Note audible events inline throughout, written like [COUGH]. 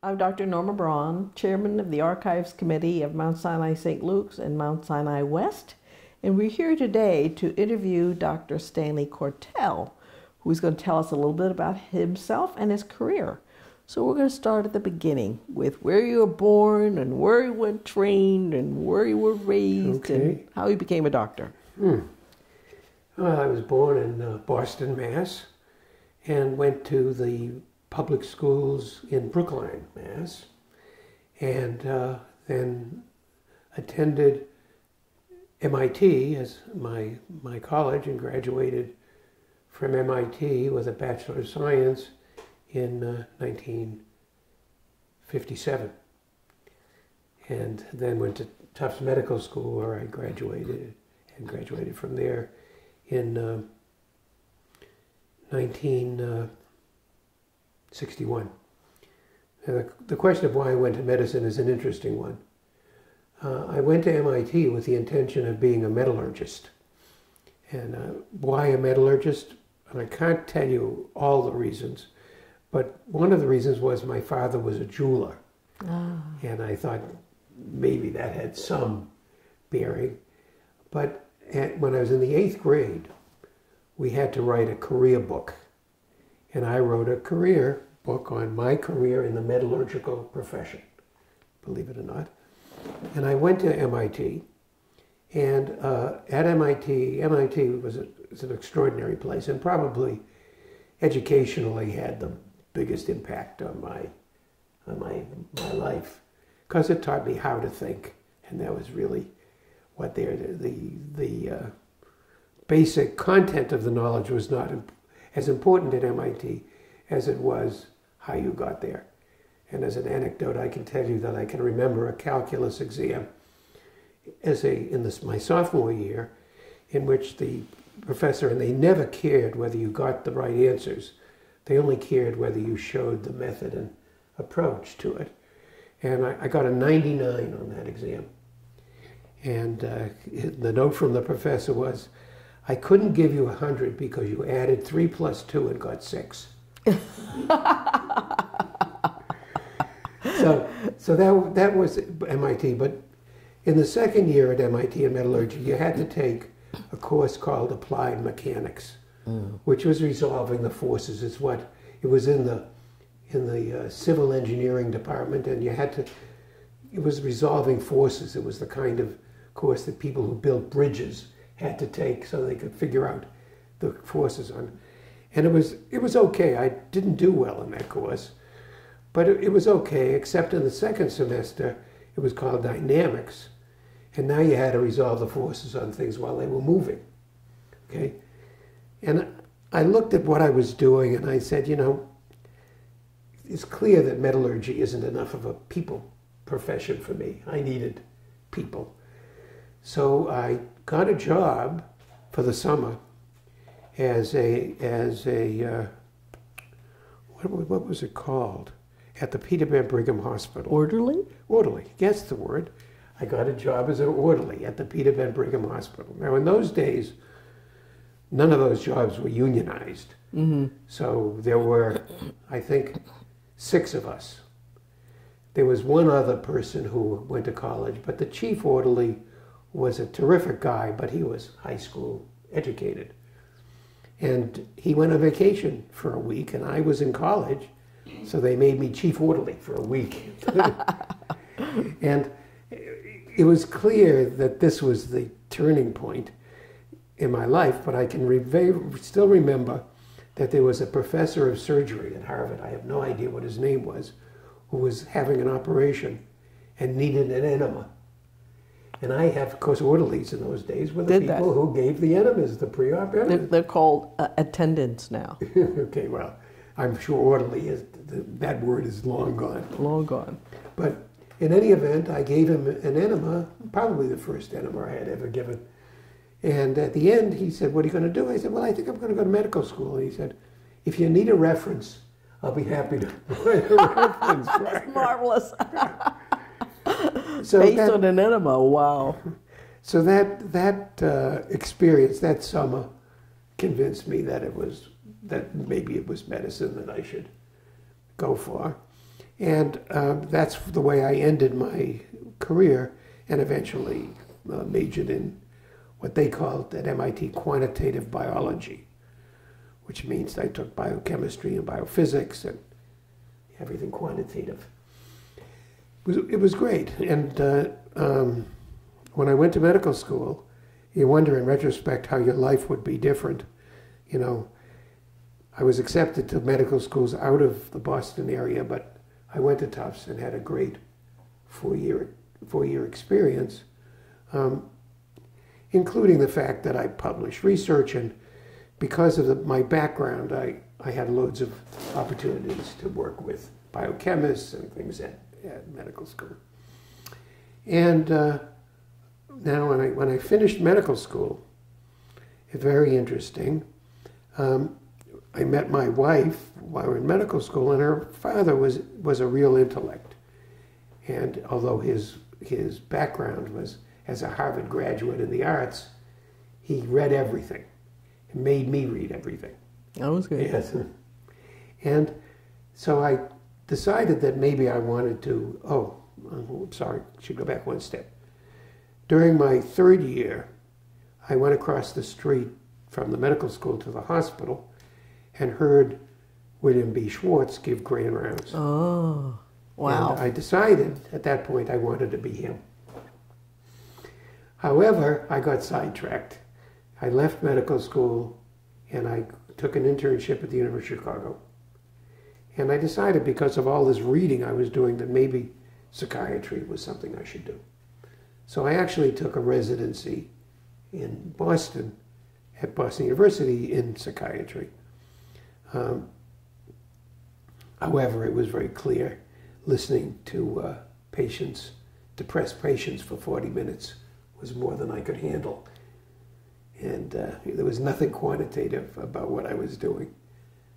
I'm Dr. Norma Braun, Chairman of the Archives Committee of Mount Sinai St. Luke's and Mount Sinai West, and we're here today to interview Dr. Stanley Cortell, who's going to tell us a little bit about himself and his career. So we're going to start at the beginning with where you were born and where you were trained and where you were raised Okay. and how you became a doctor. Hmm. Well, I was born in uh, Boston, Mass, and went to the public schools in Brookline, Mass, and uh, then attended MIT as my, my college and graduated from MIT with a Bachelor of Science in uh, 1957. And then went to Tufts Medical School where I graduated and graduated from there in um, uh, 19. 61. The, the, question of why I went to medicine is an interesting one. Uh, I went to MIT with the intention of being a metallurgist. And uh, why a metallurgist? And I can't tell you all the reasons, but one of the reasons was my father was a jeweler. Oh. And I thought maybe that had some bearing. But at, when I was in the eighth grade, we had to write a career book. And I wrote a career book on my career in the metallurgical profession, believe it or not. And I went to MIT. And uh, at MIT, MIT was, a, was an extraordinary place and probably educationally had the biggest impact on my, on my, my life because it taught me how to think. And that was really what they're, the, the uh, basic content of the knowledge was not as important at MIT as it was how you got there. And as an anecdote, I can tell you that I can remember a calculus exam as a in this my sophomore year, in which the professor and they never cared whether you got the right answers. They only cared whether you showed the method and approach to it. And I, I got a 99 on that exam. And uh, the note from the professor was, I couldn't give you a 100 because you added 3 plus 2 and got 6. So so that, that was MIT. But in the second year at MIT in metallurgy, you had to take a course called Applied Mechanics, which was resolving the forces. It's what it was in the in the uh, civil engineering department, and you had to. It was resolving forces. It was the kind of course that people who built bridges had to take so they could figure out the forces on. And it was it was okay. I didn't do well in that course, but it, it was okay. Except in the second semester, it was called dynamics, and now you had to resolve the forces on things while they were moving. Okay, and I looked at what I was doing, and I said, you know, it's clear that metallurgy isn't enough of a people profession for me. I needed people. So I got a job for the summer as a as a uh, what, what was it called at the Peter Bent Brigham Hospital. Orderly? Orderly, guess the word. I got a job as an orderly at the Peter Bent Brigham Hospital. Now, in those days, none of those jobs were unionized. So there were, I think, six of us. There was one other person who went to college, but the chief orderly was a terrific guy, but he was high school educated. And he went on vacation for a week, and I was in college, so they made me chief orderly for a week. [LAUGHS] and it was clear that this was the turning point in my life, but I can re- still remember that there was a professor of surgery at Harvard, I have no idea what his name was, who was having an operation and needed an enema. And I have, of course, orderlies in those days were the Did that. people who gave the enemas, the pre-op They're, enemas. they're called uh, attendants now. [LAUGHS] okay, well, I'm sure orderly is, th- that word is long gone. Long gone. But in any event, I gave him an enema, probably the first enema I had ever given. And at the end, he said, What are you going to do? I said, Well, I think I'm going to go to medical school. And he said, If you need a reference, I'll be happy to [LAUGHS] write a reference. That's marvelous. [LAUGHS] so Based that, on an enema. Wow. so that, that uh, experience, that summer, convinced me that it was, that maybe it was medicine that I should go for. And um, that's the way I ended my career and eventually uh, majored in what they called at MIT quantitative biology, which means I took biochemistry and biophysics and everything quantitative. It was, it was great. And uh, um, when I went to medical school, you wonder in retrospect how your life would be different. You know, I was accepted to medical schools out of the Boston area, but I went to Tufts and had a great four-year four-year experience, um, including the fact that I published research and because of the, my background, I, I had loads of opportunities to work with biochemists and things at, at medical school. And uh, now when I, when I finished medical school, it's very interesting. Um, I met my wife while we were in medical school, and her father was, was a real intellect. And although his, his background was as a Harvard graduate in the arts, he read everything. It made me read everything. That was good. Yes. And so I decided that maybe I wanted to, oh, uh, I'm sorry, should go back one step. During my third year, I went across the street from the medical school to the hospital and heard William B. Schwartz give grand rounds. Oh, wow. And I decided at that point I wanted to be him. However, I got sidetracked. I left medical school and I took an internship at the University of Chicago. And I decided because of all this reading I was doing that maybe psychiatry was something I should do. So I actually took a residency in Boston at Boston University in psychiatry. Um, however, it was very clear listening to uh, patients, depressed patients for 40 minutes was more than I could handle. And uh, there was nothing quantitative about what I was doing.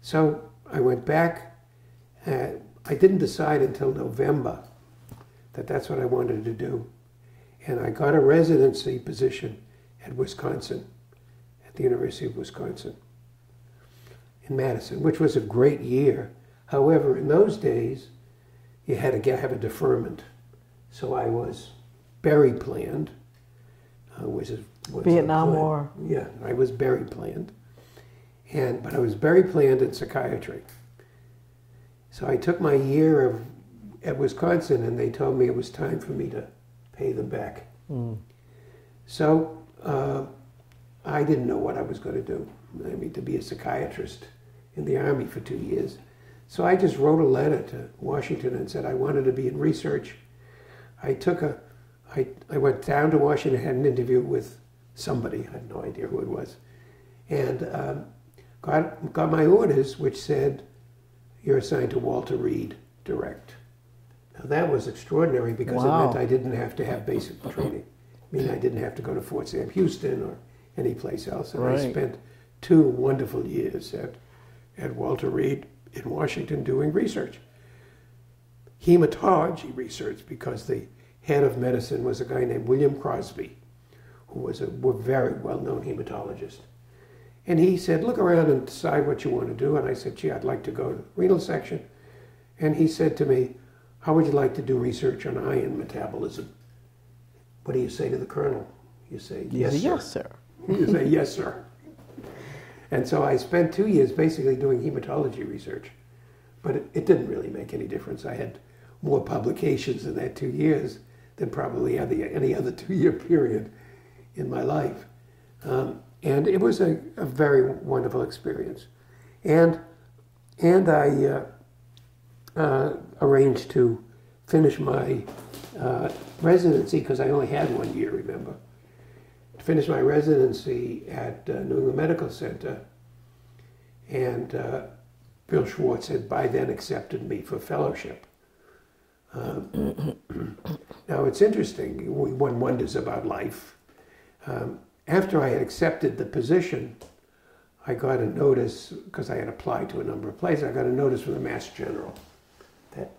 So I went back. Uh, I didn't decide until November that that's what I wanted to do. And I got a residency position at Wisconsin, at the University of Wisconsin in Madison, which was a great year. However, in those days, you had to get, have a deferment. So I was Berry planned, uh, which is was Vietnam. War. Yeah, I was Berry planned, and but I was Berry planned in psychiatry. So I took my year of at Wisconsin, and they told me it was time for me to pay them back. Mm. So uh, I didn't know what I was going to do. I mean, to be a psychiatrist in the Army for two years. So I just wrote a letter to Washington and said I wanted to be in research. I took a, I, I went down to Washington, had an interview with somebody, I had no idea who it was, and um, got, got my orders, which said, you're assigned to Walter Reed Direct. Now that was extraordinary because Wow. it meant I didn't have to have basic training. I mean, I didn't have to go to Fort Sam Houston or any place else. And I spent two wonderful years at, at Walter Reed in Washington doing research. Hematology research because the head of medicine was a guy named William Crosby, who was a very well-known hematologist. And he said, look around and decide what you want to do. And I said, gee, I'd like to go to the renal section. And he said to me, how would you like to do research on iron metabolism? What do you say to the colonel? You say, yes, sir. yes, sir. [LAUGHS] You say, yes, sir. And so I spent two years basically doing hematology research. But it, it didn't really make any difference. I had more publications in that two years than probably any, any other [LAUGHS] two-year period in my life. Um, and it was a, a very wonderful experience. And, and I uh, uh, arranged to finish my uh, residency, because I only had one year, remember, to finish my residency at uh, New England Medical Center. And uh, Bill Schwartz had by then accepted me for fellowship. Um, [CLEARS THROAT] now it's interesting, one wonders about life. Um, after I had accepted the position, I got a notice, because I had applied to a number of places, I got a notice from the Mass General that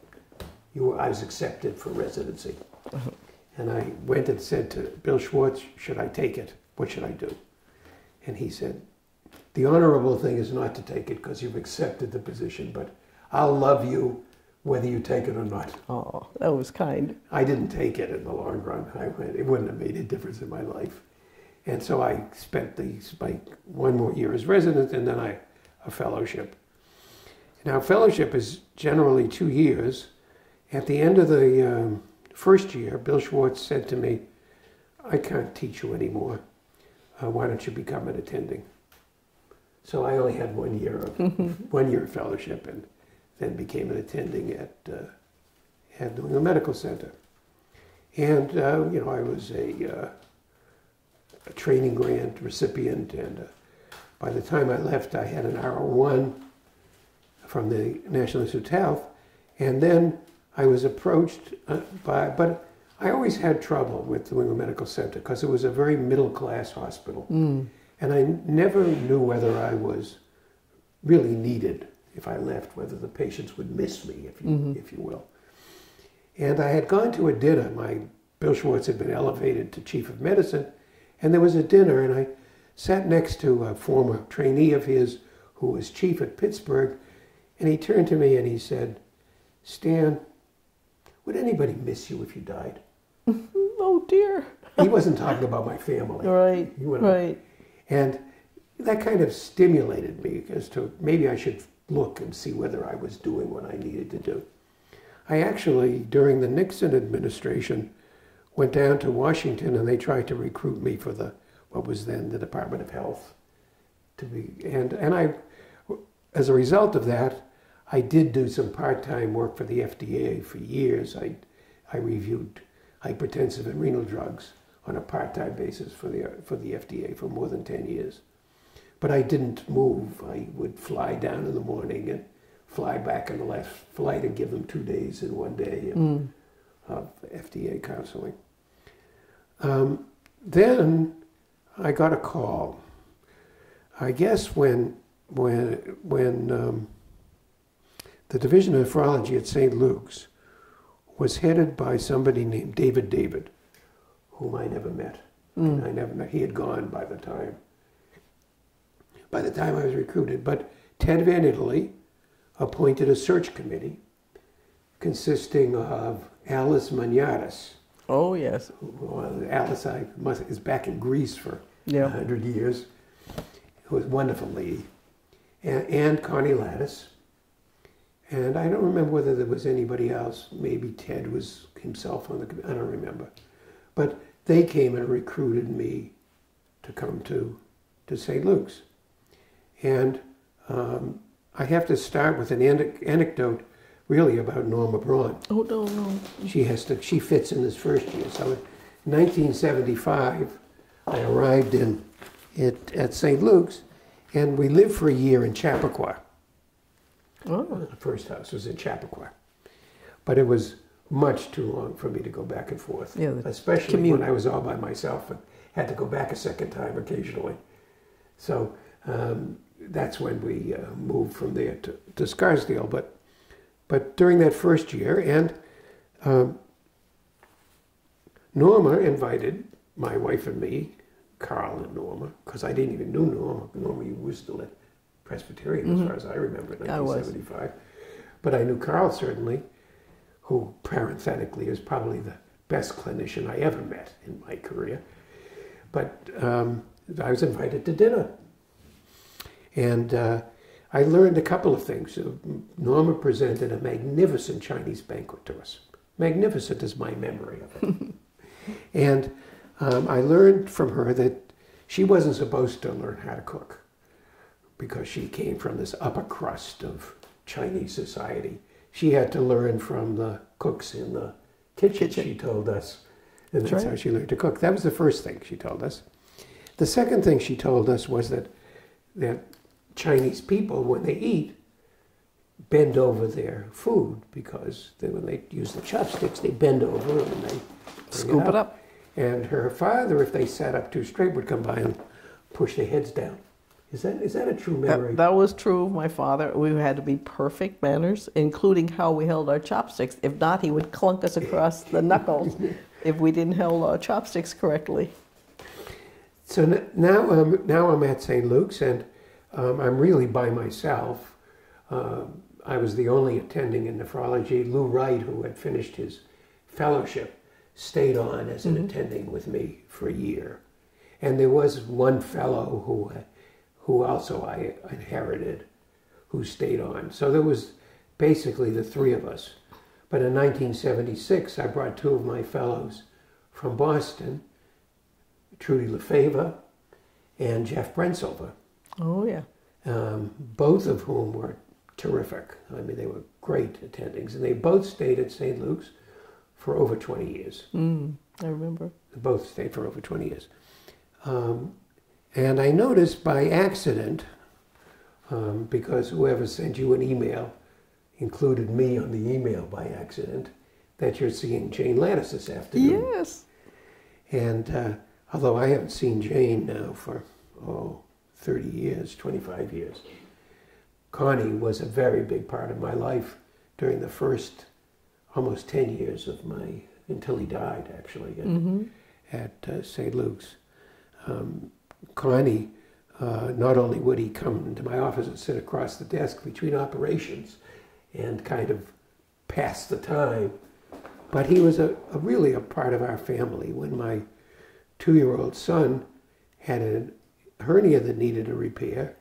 you were, I was accepted for residency. Uh-huh. And I went and said to Bill Schwartz, should I take it? What should I do? And he said, the honorable thing is not to take it because you've accepted the position, but I'll love you whether you take it or not. Oh, that was kind. I didn't take it in the long run. I went, it wouldn't have made a difference in my life. And so I spent these like one more year as resident and then I a fellowship. Now fellowship is generally two years. At the end of the um, first year, Bill Schwartz said to me, "I can't teach you anymore. Uh, why don't you become an attending?" So I only had one year of [LAUGHS] one year of fellowship and then became an attending at uh, at New England Medical Center. And uh, you know, I was a, uh, a training grant recipient, and uh, by the time I left, I had an R1 from the National Institute of Health, and then I was approached uh, by, but I always had trouble with the New Medical Center because it was a very middle class hospital, Mm. and I never knew whether I was really needed if I left, whether the patients would miss me, if you, Mhm. if you will. And I had gone to a dinner. My Bill Schwartz had been elevated to chief of medicine, and there was a dinner, and I sat next to a former trainee of his who was chief at Pittsburgh, and he turned to me and he said, "Stan, would anybody miss you if you died?" [LAUGHS] Oh dear. He wasn't talking about my family. Right. Right. And that kind of stimulated me as to maybe I should look and see whether I was doing what I needed to do. I actually, during the Nixon administration, went down to Washington and they tried to recruit me for the what was then the Department of Health to be and and I as a result of that I did do some part-time work for the FDA for years. I I reviewed hypertensive and renal drugs on a part-time basis for the for the FDA for more than 10 years. But I didn't move. I would fly down in the morning and fly back on the last flight and give them two days in one day of, Mm. Of FDA counseling. Um, then I got a call. I guess when when when um, the division of nephrology at St. Luke's was headed by somebody named David David, whom I never met. Mm. I never met. He had gone by the time. By the time I was recruited, but Ted Van Itallie appointed a search committee consisting of Alice Maniatis. Oh yes. Well, Alice I must, is back in Greece for Yeah. a hundred years. Who was a wonderful lady, and, and Connie Lattes. And I don't remember whether there was anybody else. Maybe Ted was himself on the. I don't remember. But they came and recruited me to come to, to St. Luke's. And um, I have to start with an anecdote really about Norma Braun. Oh no no. She has to, she fits in this first year. So in 1975, I arrived in, it, at St. Luke's and we lived for a year in Chappaqua. Oh. The first house was in Chappaqua. But it was much too long for me to go back and forth. Yeah, Especially commute. when I was all by myself and had to go back a second time occasionally. So um, that's when we uh, moved from there to, to Scarsdale. But, but during that first year, and um, Norma invited my wife and me, Carl and Norma, because I didn't even know Norma. Norma, you were still at Presbyterian, as far as I remember, in I 1975. But I knew Carl certainly, who parenthetically is probably the best clinician I ever met in my career. But um, I was invited to dinner. And uh, I learned a couple of things. Uh, Norma presented a magnificent Chinese banquet to us. Magnificent is my memory of it. [LAUGHS] and um, I learned from her that she wasn't supposed to learn how to cook because she came from this upper crust of Chinese society. She had to learn from the cooks in the kitchen, Kitchen. she told us. And that's That's how she learned to cook. That was the first thing she told us. The second thing she told us was that that Chinese people, when they eat, bend over their food because they, when they use the chopsticks, they bend over and they Scoop it up. And her father, if they sat up too straight, would come by and push their heads down. Is that is that a true memory? That, that was true of my father. We had to be perfect manners, including how we held our chopsticks. If not, he would clunk us across the [LAUGHS] knuckles if we didn't hold our chopsticks correctly. So now, um, now I'm at St. Luke's and um, I'm really by myself. Um, I was the only attending in nephrology. Lou Wright, who had finished his fellowship, stayed on as an attending with me for a year. And there was one fellow who, who also I inherited, who stayed on. So there was basically the three of us. But in 1976, I brought two of my fellows from Boston, Trudy Lefevre and Jeff Brensilver, Oh, yeah. um, both of whom were terrific. I mean, they were great attendings, and they both stayed at St. Luke's for over 20 years. Mm, I remember. They both stayed for over 20 years. Um, and I noticed by accident, um, because whoever sent you an email included me on the email by accident, that you're seeing Jane Lattes this afternoon. Yes. And uh, although I haven't seen Jane now for, oh, 30 years, 25 years, Connie was a very big part of my life during the first almost 10 years of my, until he died actually at, Mm-hmm. at uh, St. Luke's. Um, Connie, uh, not only would he come into my office and sit across the desk between operations and kind of pass the time, but he was a, a really a part of our family. When my two-year-old son had a hernia that needed a repair,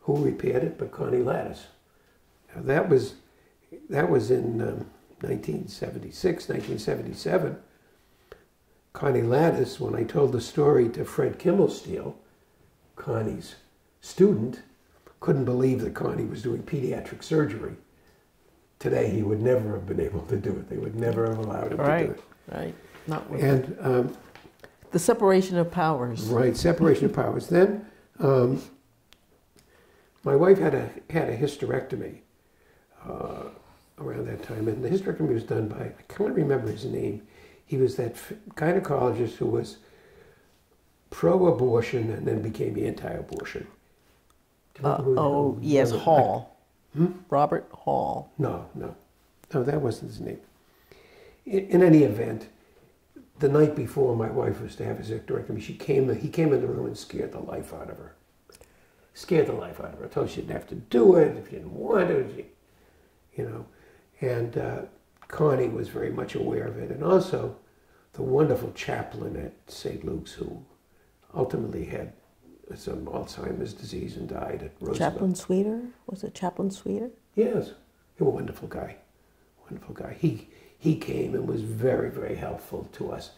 who repaired it but Connie Lattes? Now, that was that was in um, 1976, 1977. Connie Lattes, when I told the story to Fred Kimmelstein, Connie's student, couldn't believe that Connie was doing pediatric surgery. Today, he would never have been able to do it. They would never have allowed him to do it. Right. Not with And um, the separation of powers. Right, separation of powers. Then um, my wife had a had a hysterectomy uh, around that time, and the hysterectomy was done by I can't remember his name. He was that gynecologist who was pro-abortion and then became anti-abortion. Uh, oh, yes? Hall. Hmm? Robert Hall. No, no, no, that wasn't his name. In, in any event, the night before my wife was to have a hysterectomy, she came. He came in the room and scared the life out of her. Scared the life out of her. Told her she didn't have to do it if she didn't want to. She, you know, and uh, Connie was very much aware of it, and also the wonderful chaplain at St. Luke's who ultimately had some Alzheimer's disease and died at Roosevelt. Chaplain Sweeter? Was it Chaplain Sweeter? Yes, He was a wonderful guy, wonderful guy. He he came and was very very helpful to us.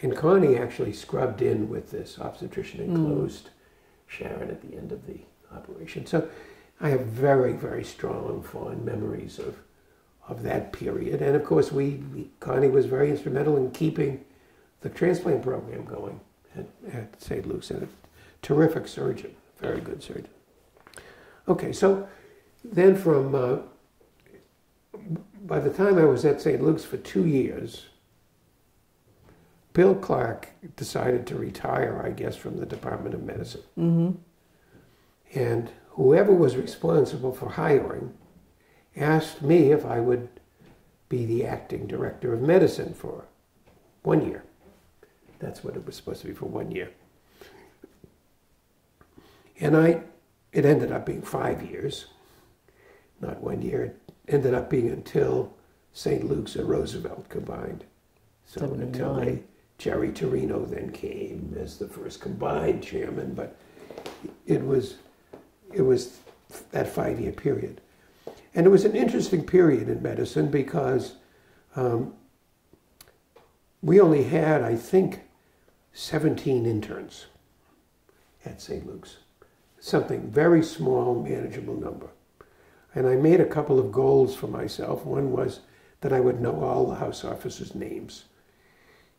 And Connie actually scrubbed in with this obstetrician enclosed Sharon at the end of the operation. So I have very very strong fond memories of of that period. And of course, we, we Connie was very instrumental in keeping the transplant program going at, at St. Luke's. And a terrific surgeon, very good surgeon. Okay, so then from uh, by the time I was at St. Luke's for two years, Bill Clark decided to retire, I guess, from the Department of Medicine. Mm-hmm. And whoever was responsible for hiring asked me if I would be the acting director of medicine for one year. That's what it was supposed to be for one year. And I, it ended up being five years, not one year. Ended up being until St. Luke's and Roosevelt combined. So until 79. they, Jerry Turino then came as the first combined chairman, but it was, it was that five-year period. And it was an interesting period in medicine because um, we only had, I think, 17 interns at St. Luke's. Something very small, manageable number. And I made a couple of goals for myself. One was that I would know all the house officers' names.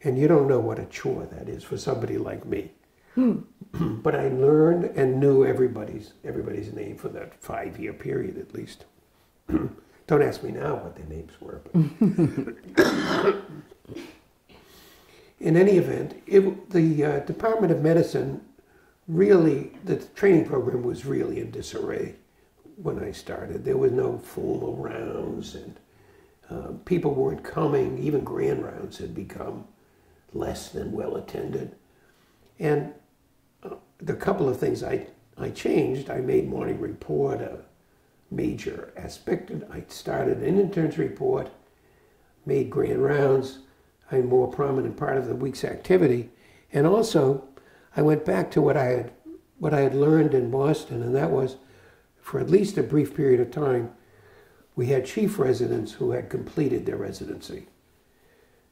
And you don't know what a chore that is for somebody like me. [CLEARS THROAT] but I learned and knew everybody's everybody's name for that five year period at least. [CLEARS THROAT] don't ask me now what their names were. But [LAUGHS] in any event, it, the uh, Department of Medicine really, the training program was really in disarray when I started. There was no formal rounds, and uh, people weren't coming. Even grand rounds had become less than well attended. And uh, the couple of things I, I changed, I made Morning Report a major aspect. I started an interns report, made grand rounds. A more prominent part of the week's activity, and also I went back to what I had what I had learned in Boston, and that was, for at least a brief period of time, we had chief residents who had completed their residency.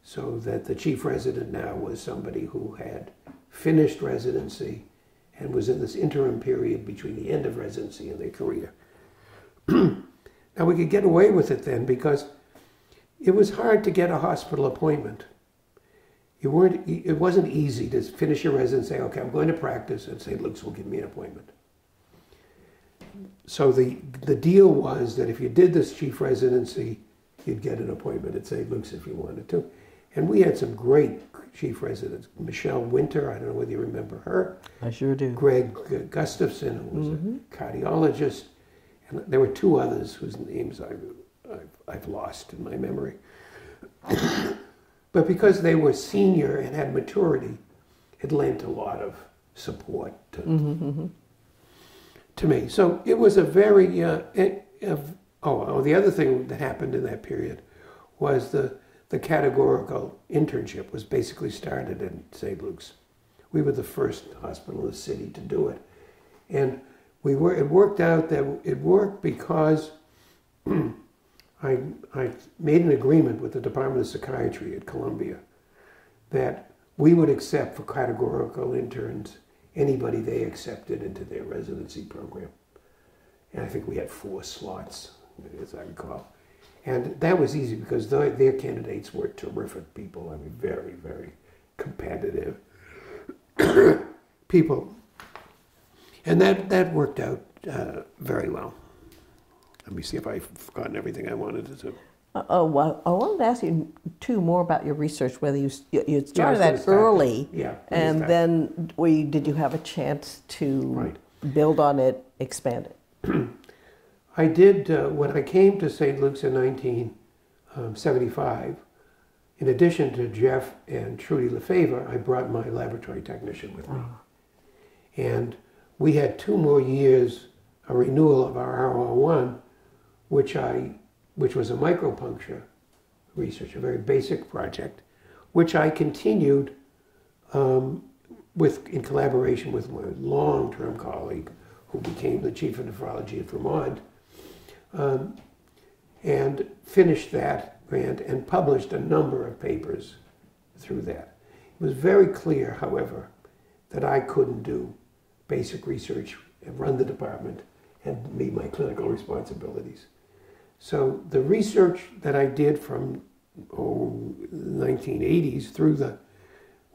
So that the chief resident now was somebody who had finished residency and was in this interim period between the end of residency and their career. [CLEARS THROAT] now we could get away with it then because it was hard to get a hospital appointment. You weren't, it wasn't easy to finish your residency, and say, okay, I'm going to practice, and St. Luke's will give me an appointment. So the, the deal was that if you did this chief residency, you'd get an appointment at St. Luke's if you wanted to. And we had some great chief residents. Michelle Winter, I don't know whether you remember her. I sure do. Greg Gustafson, who was mm-hmm. a cardiologist. And there were two others whose names I've, I've, I've lost in my memory. but because they were senior and had maturity, it lent a lot of support to, mm-hmm, mm-hmm. To me. So it was a very, uh, it, uh, oh, oh, the other thing that happened in that period was the the categorical internship was basically started in St. Luke's. We were the first hospital in the city to do it. And we were, it worked out that it worked because [CLEARS THROAT] I, I made an agreement with the Department of Psychiatry at Columbia that we would accept for categorical interns anybody they accepted into their residency program. And I think we had four slots, as I recall. And that was easy because their, their candidates were terrific people. I mean, very, very competitive [COUGHS] people. And that, that worked out uh, very well. Let me see if I've forgotten everything I wanted to do. Oh, well, I wanted to ask you too more about your research. Whether you you started yeah, that early, yeah, and then we did you have a chance to right. build on it, expand it? [CLEARS THROAT] I did, uh, when I came to St. Luke's in 1975, um, in addition to Jeff and Trudy Lefevre, I brought my laboratory technician with me. Oh. And we had two more years, a renewal of our R01, which, I, which was a micropuncture research, a very basic project, which I continued um, with, in collaboration with my long-term colleague, who became the chief of nephrology at Vermont, um, and finished that grant and published a number of papers through that. It was very clear, however, that I couldn't do basic research and run the department and meet my clinical responsibilities. So the research that I did from oh, 1980s through the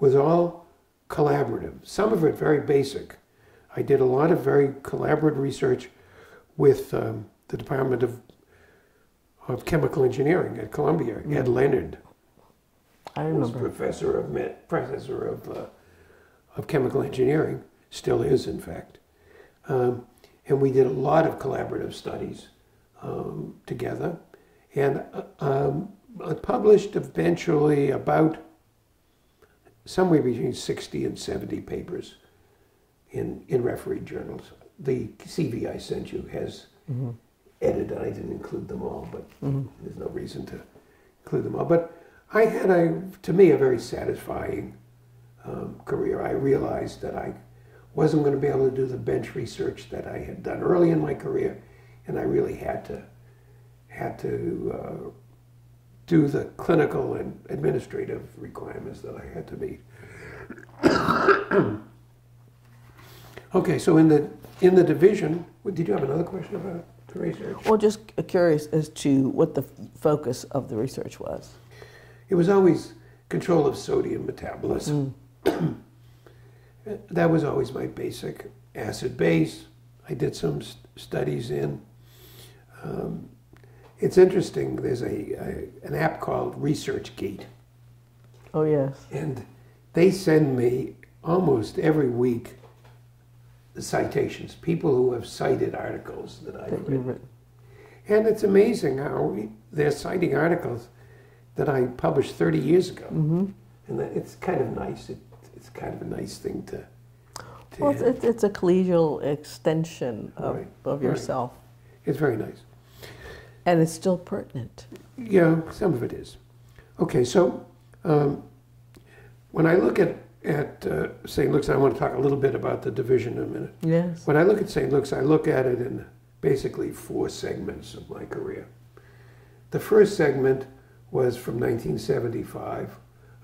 was all collaborative. Some of it very basic. I did a lot of very collaborative research with um, the Department of, of Chemical Engineering at Columbia, mm. Ed Leonard. I remember. Was professor of professor of uh, of chemical engineering, still is in fact, um, and we did a lot of collaborative studies um, together, and um, published eventually about somewhere between 60 and 70 papers in, in refereed journals. The CV I sent you has mm-hmm edited. I didn't include them all, but mm-hmm. there's no reason to include them all. But I had a, to me, a very satisfying um, career. I realized that I wasn't going to be able to do the bench research that I had done early in my career, and I really had to had to uh, do the clinical and administrative requirements that I had to meet. [COUGHS] okay, so in the in the division, did you have another question about? the research? Well, just curious as to what the focus of the research was. It was always control of sodium metabolism. Mm. [COUGHS] that was always my basic acid base. I did some st studies in. Um, it's interesting. There's a, a, an app called ResearchGate. Oh yes. And they send me almost every week the citations, people who have cited articles that I've that written. written. And it's amazing how we, they're citing articles that I published 30 years ago. Mm-hmm. And it's kind of nice. It, it's kind of a nice thing to. to well, it's, it's, a collegial extension of, right. of yourself. It's very nice. And it's still pertinent. Yeah, some of it is. Okay, so um, when I look at at uh, St. Luke's, I want to talk a little bit about the division in a minute. Yes. When I look at St. Luke's, I look at it in basically four segments of my career. The first segment was from 1975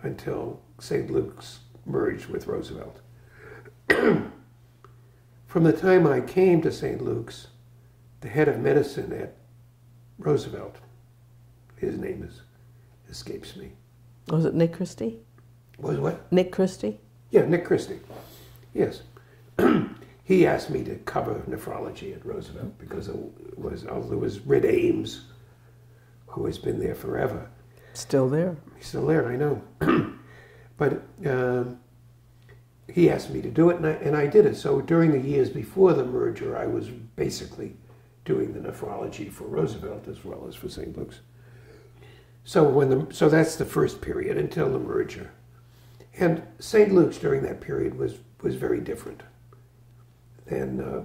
until St. Luke's merged with Roosevelt. [CLEARS THROAT] from the time I came to St. Luke's, the head of medicine at Roosevelt, his name is escapes me. Was it Nick Christy? Was what? Nick Christy? Yeah, Nick Christy. Yes. [CLEARS THROAT] he asked me to cover nephrology at Roosevelt because it was, although it was Rid Ames, who has been there forever. Still there. He's still there, I know. [CLEARS THROAT] but um, he asked me to do it, and I, and I did it. So during the years before the merger, I was basically doing the nephrology for Roosevelt as well as for St. Luke's. So when the so that's the first period until the merger, and St. Luke's during that period was was very different than uh,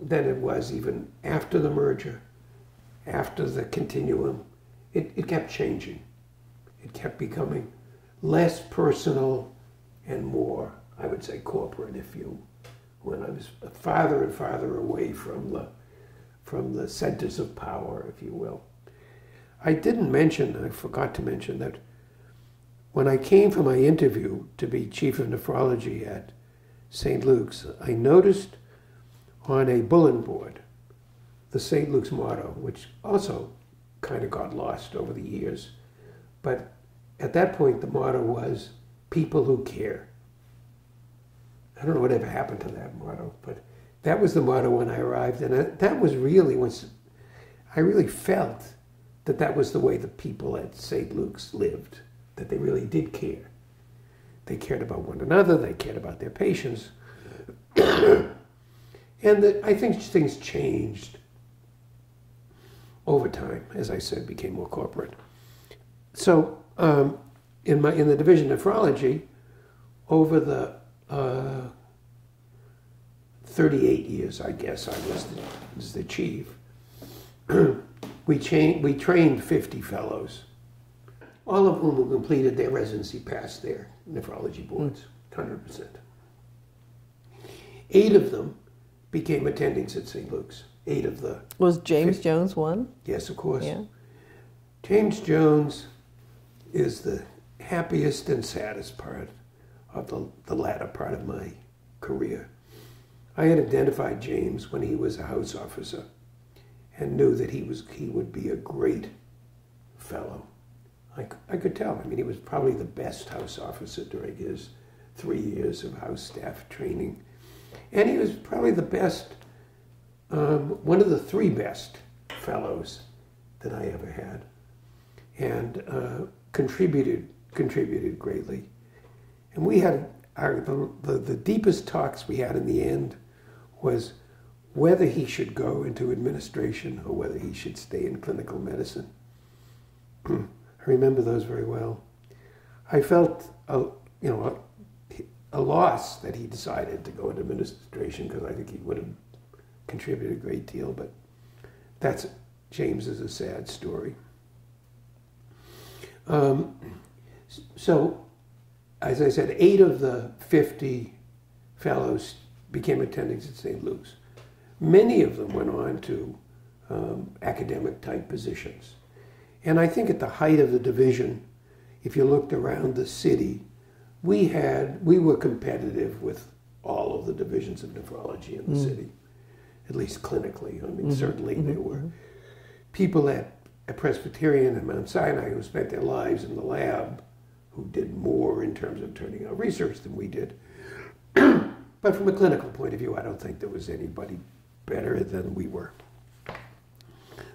than it was even after the merger, after the continuum. It, it kept changing. It kept becoming less personal and more, I would say, corporate. If you, when I was farther and farther away from the from the centers of power, if you will. I didn't mention, I forgot to mention that when I came for my interview to be chief of nephrology at St. Luke's, I noticed on a bulletin board the St. Luke's motto, which also kind of got lost over the years. But at that point, the motto was people who care. I don't know whatever happened to that motto, but that was the motto when I arrived. And that was really when I really felt that that was the way the people at St. Luke's lived, that they really did care. They cared about one another, they cared about their patients. [COUGHS] and that I think things changed over time, as I said, became more corporate. So um, in, my, in the division of nephrology, over the uh, 38 years, I guess, I was the, was the chief. [CLEARS THROAT] we, cha- we trained 50 fellows, all of whom who completed their residency passed their nephrology boards, hmm. 100%. Eight of them became attendings at St. Luke's. Eight of the. Was James 50. Jones one? Yes, of course. Yeah. James Jones is the happiest and saddest part of the, the latter part of my career. I had identified James when he was a house officer and knew that he was he would be a great fellow. I, I could tell. I mean, he was probably the best house officer during his three years of house staff training. And he was probably the best, um, one of the three best fellows that I ever had, and uh, contributed contributed greatly. And we had our the, the, the deepest talks we had in the end was whether he should go into administration or whether he should stay in clinical medicine. [CLEARS THROAT] I remember those very well. I felt, a, you know, a, a loss that he decided to go into administration because I think he would have contributed a great deal. But that's James is a sad story. Um, so, as I said, eight of the 50 fellows became attendings at St. Luke's. Many of them went on to um, academic type positions. And I think at the height of the division, if you looked around the city, we had we were competitive with all of the divisions of nephrology in the mm. city, at least clinically. I mean, mm-hmm. certainly mm-hmm. there were people at, at Presbyterian and Mount Sinai who spent their lives in the lab, who did more in terms of turning out research than we did. But from a clinical point of view, I don't think there was anybody better than we were.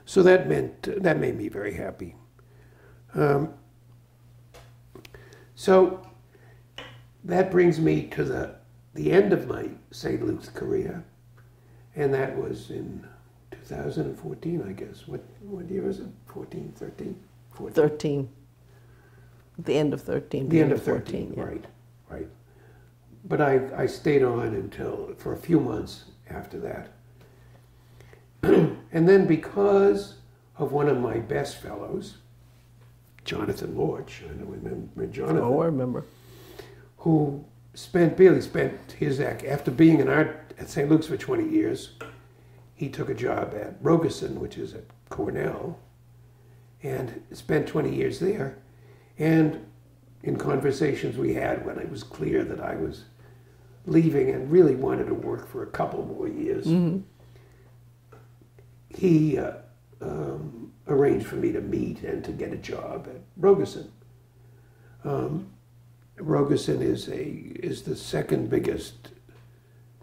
So that meant that made me very happy. Um, so that brings me to the the end of my St. Luke's career, and that was in 2014, I guess. What what year was it? 14, 13? 14. 13. The end of 13. The end of 13, 14, yeah. right, right but I, I stayed on until for a few months after that. [CLEARS THROAT] and then because of one of my best fellows, Jonathan Lorch, I don't remember Jonathan, Oh, I remember. who spent barely spent his act after being in art at St. Luke's for 20 years. He took a job at Rogosin, which is at Cornell, and spent 20 years there. And in conversations we had when it was clear that I was leaving and really wanted to work for a couple more years, he uh, um, arranged for me to meet and to get a job at Rogosin. Um, Rogosin is a is the second biggest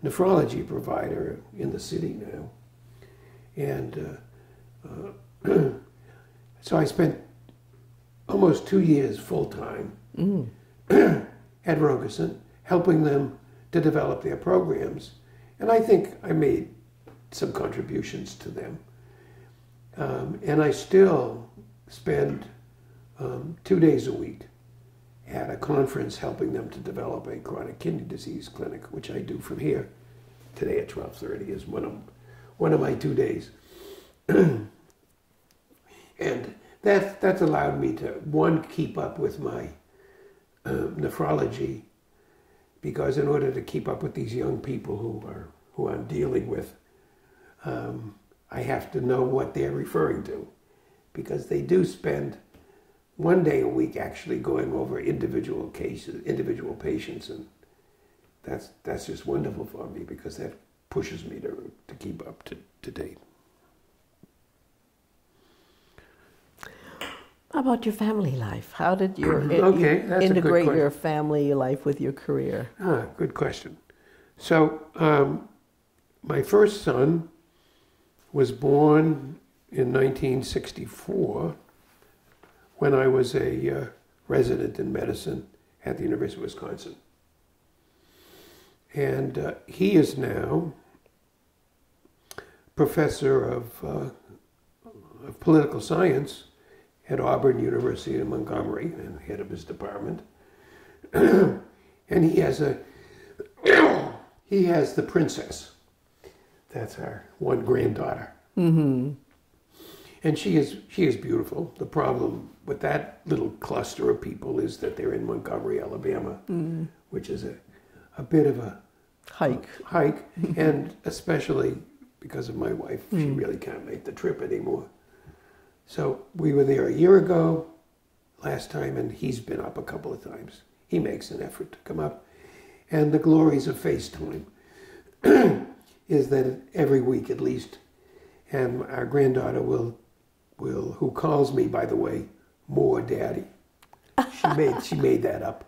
nephrology provider in the city now, and uh, uh, [CLEARS THROAT] so I spent almost two years full time [CLEARS THROAT] at Rogosin, helping them to develop their programs, and I think I made some contributions to them. Um, and I still spend um, two days a week at a conference helping them to develop a chronic kidney disease clinic, which I do from here today at 12:30 is one of one of my two days. [CLEARS THROAT] and that that's allowed me to one keep up with my uh, nephrology because in order to keep up with these young people who are who I'm dealing with, um, I have to know what they're referring to because they do spend one day a week actually going over individual cases, individual patients, and that's that's just wonderful for me because that pushes me to to keep up to, to date. How about your family life? How did your [CLEARS THROAT] Okay, you integrate your family life with your career? Ah, good question. So, um, my first son was born in 1964 when I was a uh, resident in medicine at the University of Wisconsin. And uh, he is now professor of, uh, of political science at Auburn University in Montgomery and head of his department. [CLEARS THROAT] and he has a [CLEARS THROAT] he has the princess. That's our one granddaughter. Mm-hmm. And she is she is beautiful. The problem with that little cluster of people is that they're in Montgomery, Alabama, which is a, a bit of a Hike. hike, [LAUGHS] and especially because of my wife, she really can't make the trip anymore. So we were there a year ago, last time, and he's been up a couple of times. He makes an effort to come up, and the glories of FaceTime [CLEARS THROAT] is that every week at least, and our granddaughter will will who calls me by the way more daddy. She made she made that up.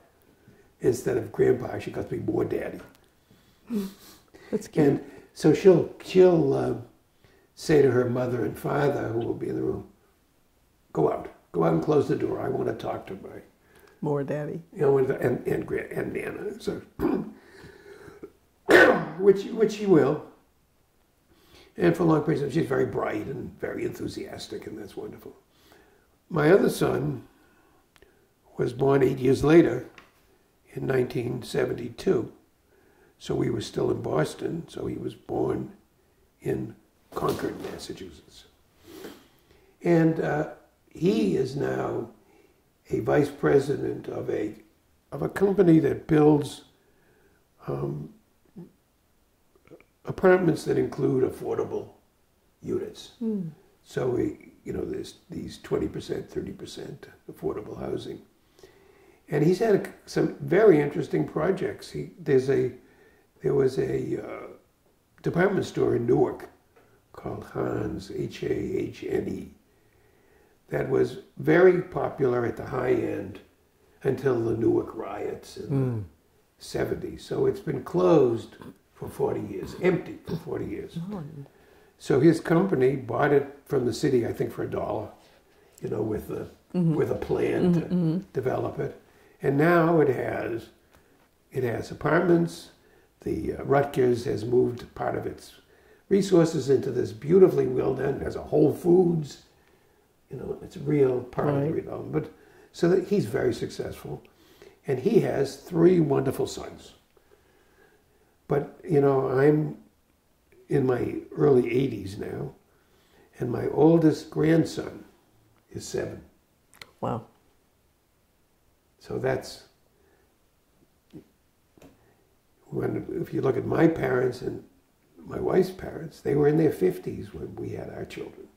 Instead of grandpa, she calls me more daddy. That's cute. And so she'll she'll uh, say to her mother and father, who will be in the room, "Go out, go out and close the door. I want to talk to my, More daddy. you know, and and and, and Nana." So, [COUGHS] which which she will. And for a long periods, of time, she's very bright and very enthusiastic, and that's wonderful. My other son was born eight years later, in 1972. So we were still in Boston, so he was born in Concord, Massachusetts. And uh, he is now a vice president of a, of a company that builds um, apartments that include affordable units. So we, you know, there's these 20%, 30% affordable housing. And he's had a, some very interesting projects. He, there's a, there was a uh, department store in Newark called Hans, H A H N E, that was very popular at the high end until the Newark riots in the hmm. 70s. So it's been closed for 40 years, empty for 40 years. Oh, so his company bought it from the city, I think, for a dollar, you know, with a mm-hmm. with a plan mm-hmm, to mm-hmm. develop it. And now it has it has apartments. The uh, Rutgers has moved part of its resources into this beautifully well done. There's a Whole Foods, you know, it's a real part of the Right. redevelopment. But so that he's very successful, and he has three wonderful sons. But you know, I'm in my early 80s now, and my oldest grandson is seven. Wow. So that's when if you look at my parents and my wife's parents, they were in their fifties when we had our children,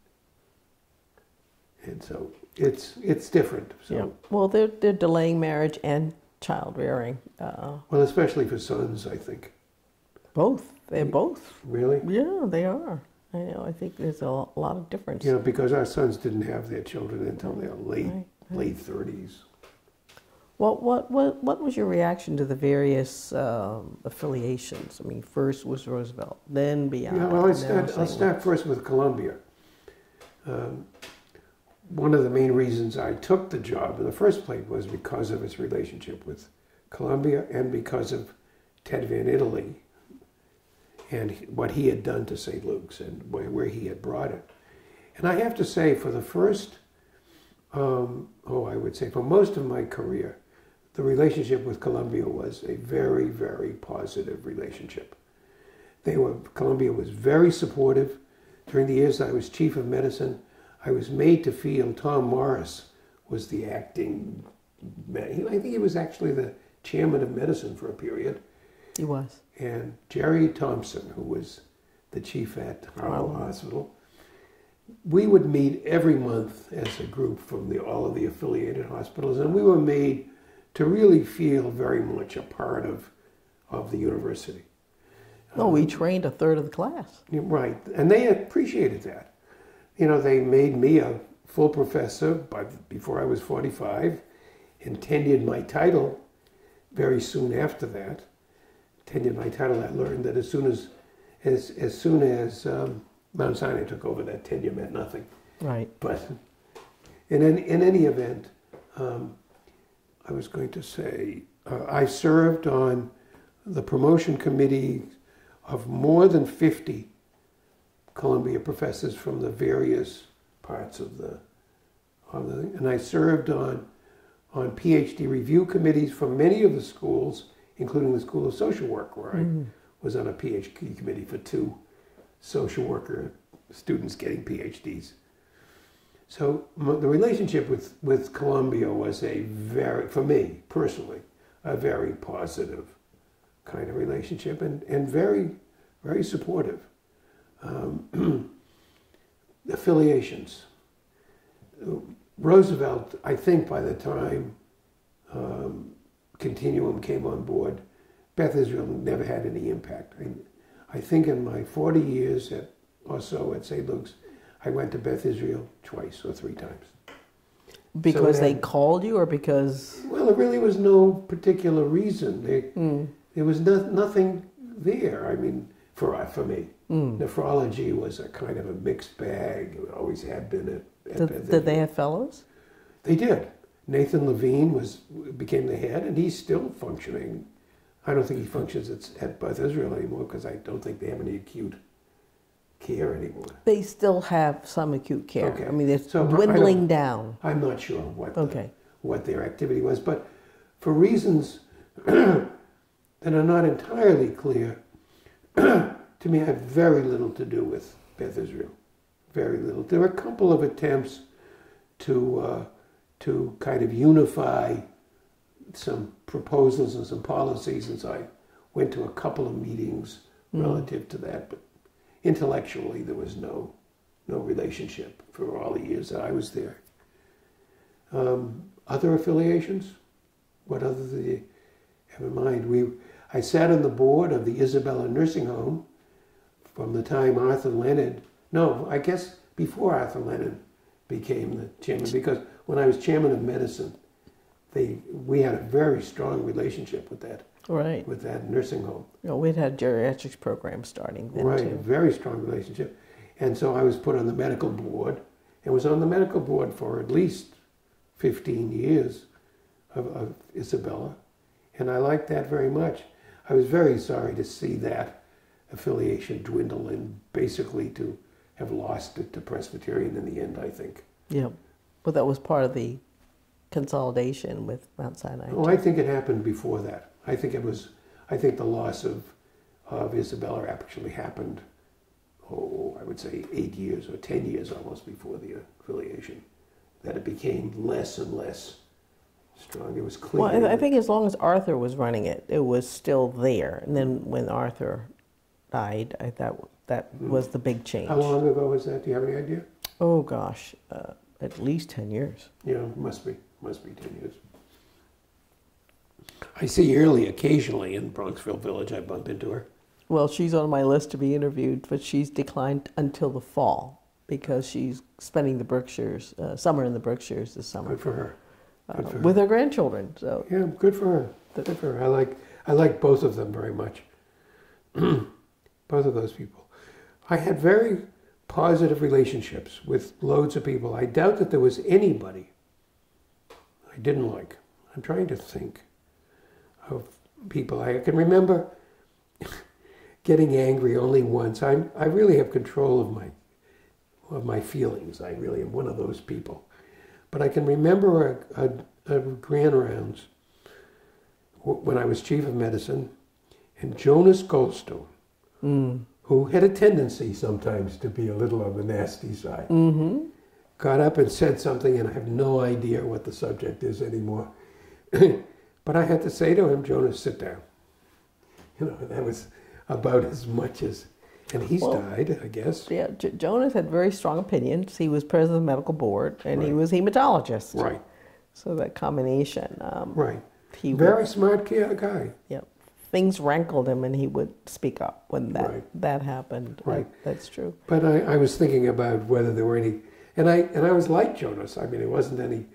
and so it's it's different. So Yeah. Well, they're they're delaying marriage and child rearing. Uh, well, especially for sons, I think. both. They're both. Really, Yeah, they are. I know. I think there's a lot of difference. you know, because our sons didn't have their children until their late Right, right. late thirties. What what what what was your reaction to the various um, affiliations? I mean, first was Roosevelt, then Beyond. Yeah, well, I'll start, I'll start first with Columbia. Um, one of the main reasons I took the job in the first place was because of its relationship with Columbia and because of Ted Van Itallie and what he had done to St. Luke's and where, he had brought it. And I have to say, for the first, um, oh, I would say for most of my career, the relationship with Columbia was a very, very positive relationship. They were Columbia was very supportive. During the years I was chief of medicine, I was made to feel Tom Morris was the acting. I think he was actually the chairman of medicine for a period, He was. and Jerry Thompson, who was the chief at Harlem. Hospital. We would meet every month as a group from the, all of the affiliated hospitals, and we were made to really feel very much a part of, of the university. No, we um, trained a third of the class. Right, and they appreciated that. You know, they made me a full professor by, before I was 45 and tenured my title very soon after that. Tenured my title, I learned that as soon as, as, as soon as um, Mount Sinai took over, that tenure meant nothing. Right. But in any, in any event, um, I was going to say, uh, I served on the promotion committee of more than 50 Columbia professors from the various parts of the, of the and I served on, on PhD review committees from many of the schools, including the School of Social Work, where I mm-hmm. was on a PhD committee for two social worker students getting PhDs. So the relationship with, with Columbia was a very, for me personally, a very positive kind of relationship and, and very, very supportive. Um, [CLEARS THROAT] affiliations. Roosevelt, I think by the time um, Continuum came on board, Beth Israel never had any impact. I, I think in my 40 years at, or so at St. Luke's, I went to Beth Israel twice or three times. Because they then- called you, or because Well, there really was no particular reason. There, mm, there was no, nothing there. I mean, for for me, mm. nephrology was a kind of a mixed bag. It always had been Beth Did, did they have fellows? They did. Nathan Levin was became the head, and he's still functioning. I don't think he functions at, at Beth Israel anymore because I don't think they have any acute care anymore. They still have some acute care. Okay. I mean, they're So, dwindling down. I'm not sure what the- Okay. what their activity was, but for reasons [CLEARS THROAT] that are not entirely clear, [CLEARS THROAT] to me, had very little to do with Beth Israel. Very little. There were a couple of attempts to uh, to kind of unify some proposals and some policies, and so I went to a couple of meetings Mm. relative to that, but intellectually there was no no relationship for all the years that I was there. Um, other affiliations? What other do you have in mind? We, I sat on the board of the Isabella Nursing Home from the time Arthur Leonard, no, I guess before Arthur Leonard became the chairman, because when I was chairman of medicine, they, we had a very strong relationship with that, Right. with that nursing home. You know, we'd had geriatrics program starting then Right, a too. very strong relationship. And so I was put on the medical board and was on the medical board for at least 15 years of, of Isabella. And I liked that very much. I was very sorry to see that affiliation dwindle and basically to have lost it to Presbyterian in the end, I think. Yeah. But that was part of the consolidation with Mount Sinai. Oh, I think it happened before that. I think it was, I think the loss of, of Isabella actually happened oh, I would say eight years or 10 years almost before the affiliation, that it became less and less strong. It was clear. Well, I- think as long as Arthur was running it, it was still there. And then when Arthur died, I thought that was the big change. How long ago was that? Do you have any idea? Oh gosh, uh, at least ten years. Yeah, must be. Must be 10 years. I see Early occasionally in Bronxville Village. I bump into her. Well, she's on my list to be interviewed, but she's declined until the fall because she's spending the Berkshires, uh, summer in the Berkshires this summer Good for her. Uh, her. with her grandchildren. So Yeah, good for her. Good for her. I like I like both of them very much. [CLEARS THROAT] both of those people. I had very positive relationships with loads of people. I doubt that there was anybody I didn't like. I'm trying to think of people. I can remember [LAUGHS] getting angry only once. I'm I really have control of my of my feelings. I really am one of those people. But I can remember a, a, a grand rounds when I was chief of medicine, and Jonas Goldstone, mm. who had a tendency sometimes to be a little on the nasty side, hmm got up and said something, and I have no idea what the subject is anymore. [CLEARS THROAT] but I had to say to him, Jonas, sit down. You know, that was about as much as, and he's Well- died, I guess. yeah, J- Jonas had very strong opinions. He was president of the medical board, and he Right. was hematologist. Right, So that combination, um, right. he Very would, smart guy. yep, things rankled him, and he would speak up when that Right. that happened. Right. that's true. But I, I was thinking about whether there were any, and I and I was like Jonas. I mean, it wasn't any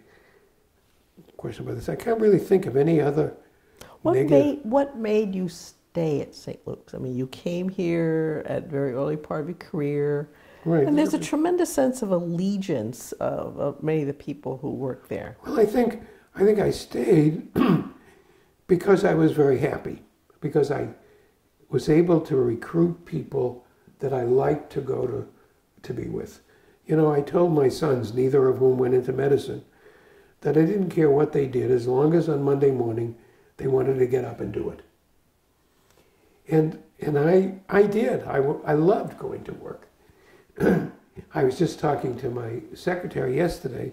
question about this. I can't really think of any other What negative. made what made you stay at St. Luke's? I mean, you came here at very early part of your career, right. and there's a tremendous sense of allegiance of, of many of the people who work there. well, I think I think I stayed [CLEARS THROAT] because I was very happy because I was able to recruit people that I liked to go to to be with. You know, I told my sons, neither of whom went into medicine, that I didn't care what they did as long as on Monday morning they wanted to get up and do it. And and I I did. I, I loved going to work. [CLEARS THROAT] I was just talking to my secretary yesterday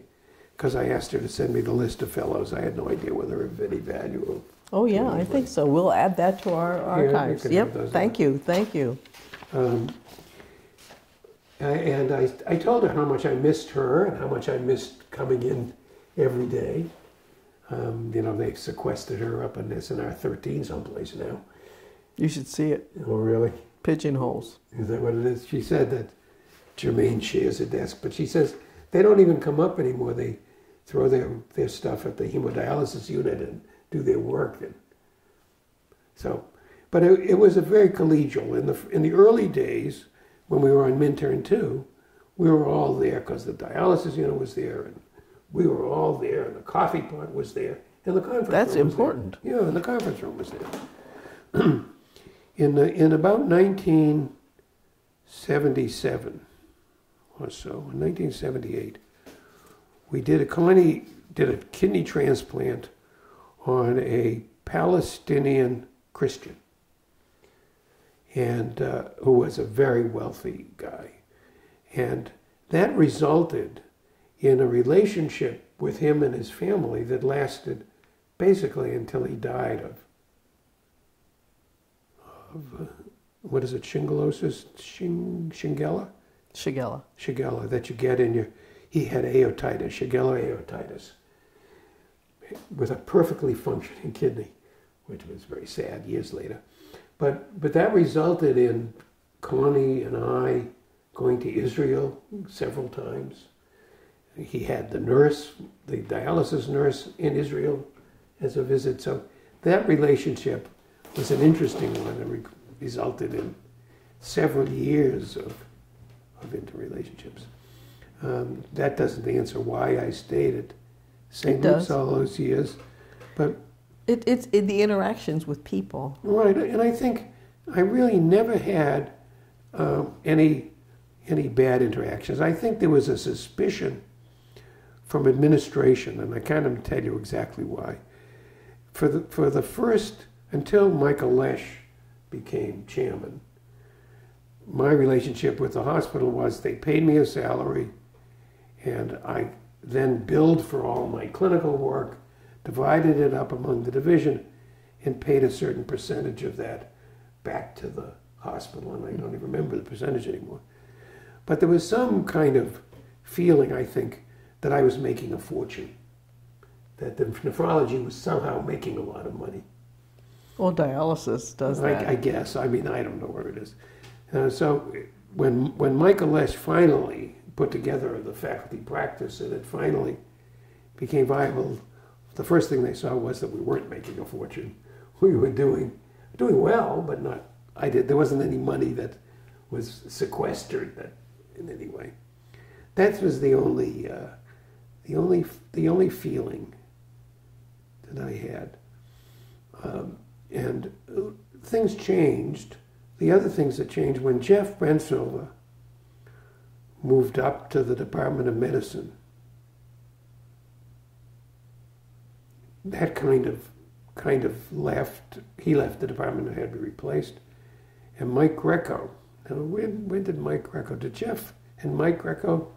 because I asked her to send me the list of fellows. I had no idea whether had any value. Oh yeah, I think so. We'll add that to our archives. add yep. Thank you. Thank you. Um, I- and I, I told her how much I missed her and how much I missed coming in every day. Um, you know, they sequestered her up in our 13 someplace now. You should see it. Oh, really? Pigeonholes. Is that what it is? She said that Jermaine shares a desk, but she says they don't even come up anymore. They throw their, their stuff at the hemodialysis unit and do their work. And so, but it, it was a very collegial. In the, in the early days, when we were on Minturn 2, we were all there because the dialysis unit was there, and we were all there, and the coffee pot was there, and the conference That's room was there. important. Yeah, and the conference room was there. [CLEARS THROAT] in, the, in about 1977 or so, in 1978, we did a Connie did a kidney transplant on a Palestinian Christian, and uh, who was a very wealthy guy, and that resulted in a relationship with him and his family that lasted basically until he died of of uh, what is it shingullosis Shing, shingella Shigella. shigella that you get in your he had aortitis shigella aortitis with a perfectly functioning [LAUGHS] kidney which was very sad years later. But but that resulted in Connie and I going to Israel several times. He had the nurse the dialysis nurse in Israel as a visit. So that relationship was an interesting one and re- resulted in several years of of interrelationships. Um, that doesn't answer why I stayed at St. Luke's all those years, but It, it's in the interactions with people. right, and I think I really never had um, any any bad interactions. I think there was a suspicion from administration, and I can't even tell you exactly why. For the for the first until Michael Lesh became chairman, my relationship with the hospital was they paid me a salary, and I then billed for all my clinical work, divided it up among the division, and paid a certain percentage of that back to the hospital. And I don't even remember the percentage anymore. But there was some kind of feeling, I think, that I was making a fortune, that the nephrology was somehow making a lot of money. Well, dialysis does that. I, I guess. I mean, I don't know where it is. Uh, so when when Michael Lesh finally put together the faculty practice and it finally became viable, the first thing they saw was that we weren't making a fortune. [LAUGHS] We were doing doing well, but not. I did. There wasn't any money that was sequestered that in any way. That was the only uh, the only the only feeling that I had. Um, and things changed. The other things that changed when Jeff Brensilver moved up to the Department of Medicine. That kind of kind of left. He left the department and had to be replaced. And Mike Greco. Now, when when did Mike Greco? Did Jeff and Mike Greco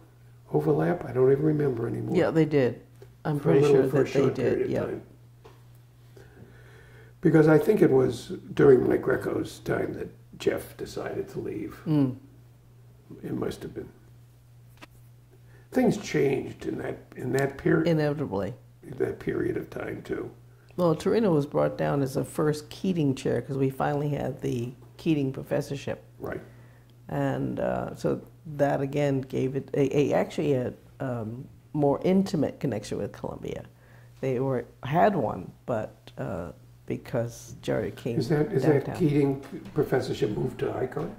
overlap? I don't even remember anymore. Yeah, they did. I'm For pretty little- sure that they did. Yeah. time. Because I think it was during Mike Greco's time that Jeff decided to leave. Mm. It must have been. Things changed in that in that period Inevitably. that period of time too. Well, Turino was brought down as a first Keating chair because we finally had the Keating professorship. Right. And uh, so that again gave it a, a actually a um, more intimate connection with Columbia. They were had one, but uh, because Jerry came Is that is downtown. that Keating professorship moved to Icahn?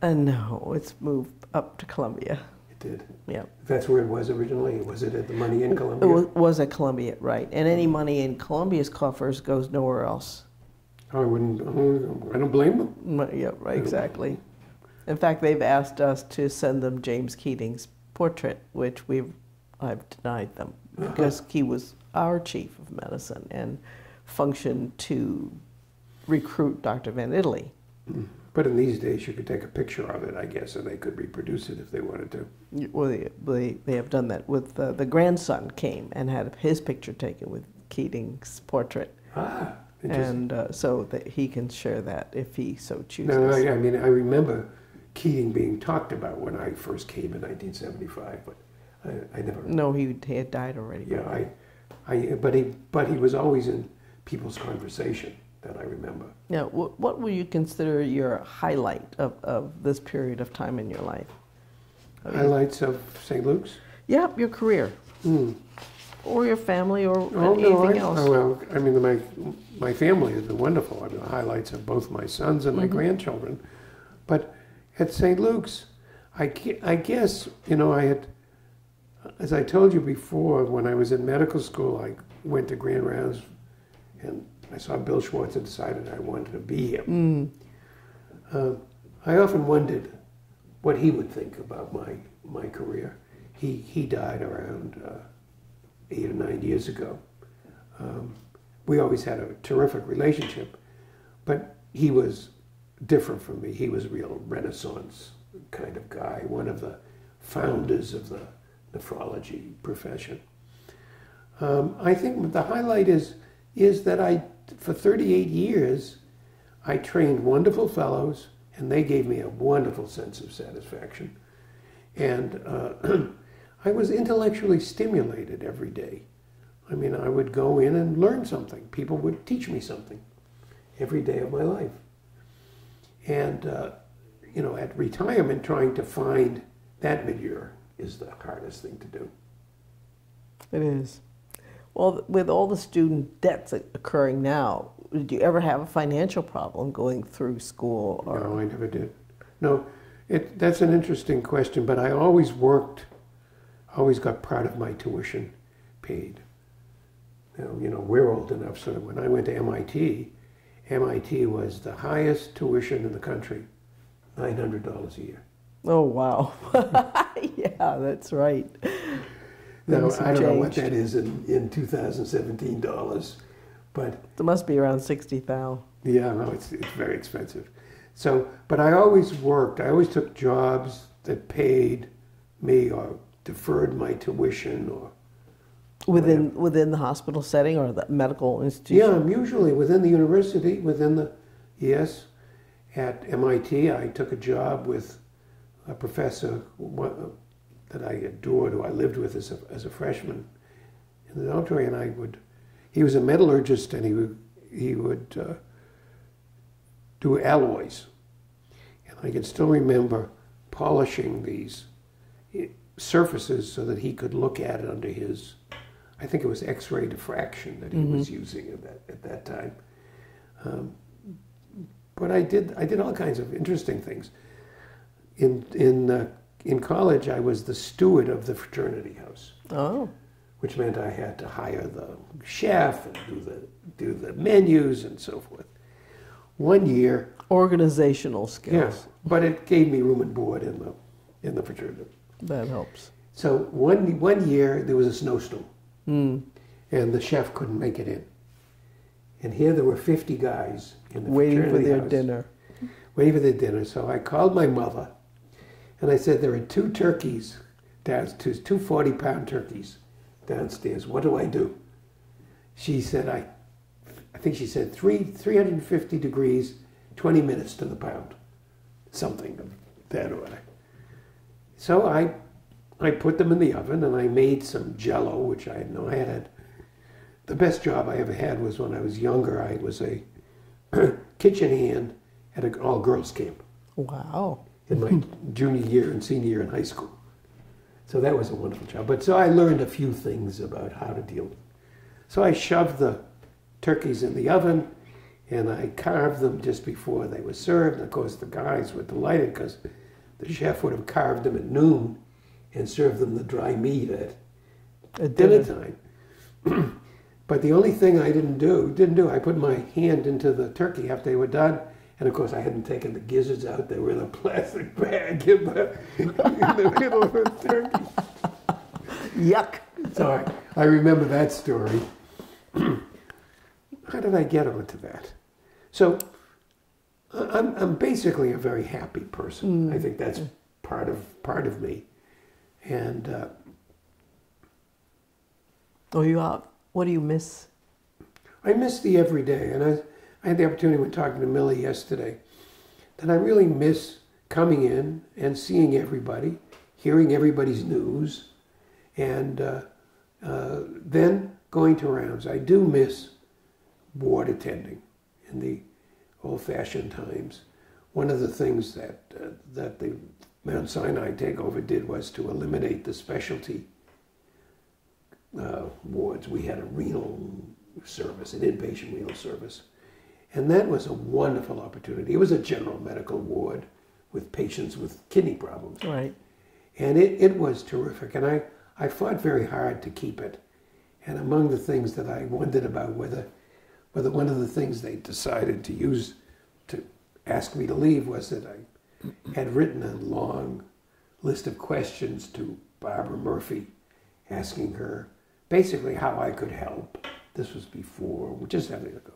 Uh, no, it's moved up to Columbia. It did. Yeah, That's where it was originally. Was it at the money in Columbia? It was at Columbia, right? And any money in Columbia's coffers goes nowhere else. I wouldn't. I don't blame them. Yeah, right, exactly. In fact, they've asked us to send them James Keating's portrait, which we've I've denied them because he was our chief of medicine and functioned to recruit Dr. Van Itallie. But in these days, you could take a picture of it, I guess, and they could reproduce it if they wanted to. Well, they, they, they have done that with uh, the grandson came and had his picture taken with Keating's portrait, Ah, and uh, so that he can share that if he so chooses. No, I, I mean, I remember Keating being talked about when I first came in 1975, but I, I never. no, he, he had died already. Yeah, I, I, but he, but he was always in people's conversation that I remember. Now, what, what would you consider your highlight of, of this period of time in your life? Mean, Highlights of St. Luke's. yeah, your career, Hmm. or your family, or Oh anything no, I, else. oh, well, I mean, my my family has been wonderful. I mean, the highlights of both my sons and my Mhm. grandchildren. But at St. Luke's, I, I guess you know I had, as I told you before, when I was in medical school, I went to Grand Rounds, and I saw Bill Schwartz and decided I wanted to be him. Mm, Uh, I often wondered what he would think about my my career. He he died around uh, eight or nine years ago. Um, we always had a terrific relationship, but he was different from me. He was a real Renaissance kind of guy, one of the founders of the nephrology profession. Um, I think the highlight is is that I, for 38 years, I trained wonderful fellows, and they gave me a wonderful sense of satisfaction. And uh, [CLEARS THROAT] I was intellectually stimulated every day. I mean, I would go in and learn something. People would teach me something every day of my life. And, uh, you know, at retirement, trying to find that milieu is the hardest thing to do. it is. Well, with all the student debts occurring now, did you ever have a financial problem going through school? Or, No, I never did. No, it, that's an interesting question, but I always worked, always got part of my tuition paid. Now, you know, we're old enough so that when I went to MIT, MIT was the highest tuition in the country, $900 a year. Oh wow! [LAUGHS] yeah, that's right. I don't know what that is in, in 2017 dollars, but It must be around sixty thousand. Yeah, no, it's, it's very expensive. So, but I always worked. I always took jobs that paid me or deferred my tuition or Within within the hospital setting or the medical institution? Yeah, I'm usually within the university, within the, yes. At MIT, I took a job with a professor that I adored, who I lived with as a, as a freshman in the dormitory, and I would, he was a metallurgist and he would, he would uh, do alloys. And I can still remember polishing these eh, surfaces so that he could look at it under his I think it was X-ray diffraction that he was using at that, at that time. Um, but I did I did all kinds of interesting things. In in uh, in college, I was the steward of the fraternity house, Oh, which meant I had to hire the chef and do the do the menus and so forth. One year, organizational skills. yes, but it gave me room and board in the in the fraternity. That helps. So one one year there was a snowstorm. Mm. and the chef couldn't make it in. And here there were 50 guys in the Waiting for their house, dinner. Waiting for their dinner. So I called my mother and I said, There are two turkeys, downstairs, two, two 40 pound turkeys downstairs. What do I do? She said, I, I think she said, three, 350 degrees, 20 minutes to the pound. Something of that order. So I I put them in the oven and I made some jello, which I had no had. The best job I ever had was when I was younger. I was a [CLEARS THROAT] kitchen hand at an all girls camp Wow. In my junior year and senior year in high school. So that was a wonderful job. But so I learned a few things about how to deal with it. So I shoved the turkeys in the oven and I carved them just before they were served. And of course, the guys were delighted because the chef would have carved them at noon and served them the dry meat at At dinner dinner. time. [CLEARS THROAT] but the only thing I didn't do, didn't do, I put my hand into the turkey after they were done. And of course, I hadn't taken the gizzards out. They were in a plastic [LAUGHS] bag in the, in the middle of the turkey. Yuck. So I, I remember that story. [CLEARS THROAT] How did I get onto that? So I'm, I'm basically a very happy person. I think that's part of part of me. And uh, Oh, you out? What do you miss? I miss the everyday, and I, I had the opportunity when talking to Millie yesterday that I really miss coming in and seeing everybody, hearing everybody's news, and uh, uh, then going to rounds. I do miss ward attending in the old-fashioned times. One of the things that uh, that the Mount Sinai takeover did was to eliminate the specialty uh, wards. We had a renal service, an inpatient renal service. And that was a wonderful opportunity. It was a general medical ward with patients with kidney problems. Right. And it, it was terrific. And I, I fought very hard to keep it. And among the things that I wondered about whether, whether one of the things they decided to use to ask me to leave was that I had written a long list of questions to Barbara Murphy, asking her basically how I could help. This was before, just having a go.